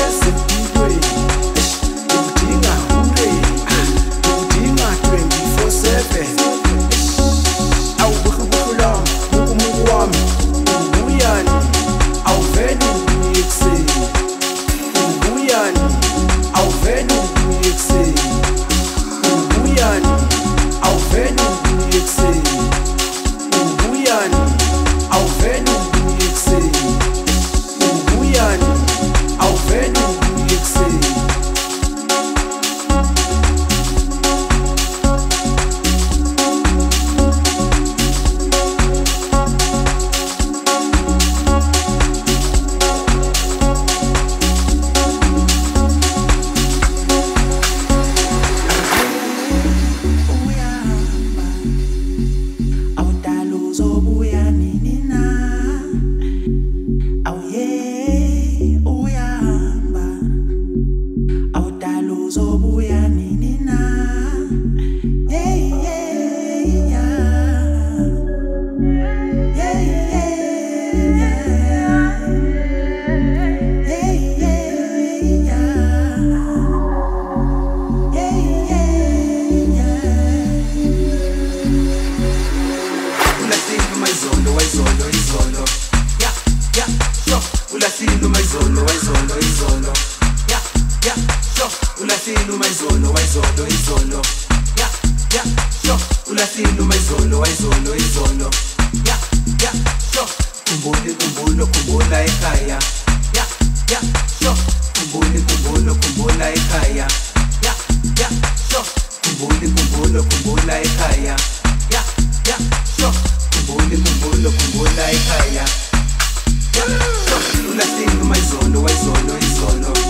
recipe. Wayizolo wayizolo izolo ya ya sho ulahlile uma izolo wayizolo izolo ya ya sho ulahlile uma izolo wayizolo izolo ya ya sho ulahlile uma izolo wayizolo izolo ya ya sho khumbula kumbulo khumbula ekhaya. Ya ya sho khumbula kumbulo khumbula ekhaya. Ya ya sho khumbula kumbulo khumbula ekhaya kumbule kumbule kumbula ekhaya Unasini uma izolo wayizolo izolo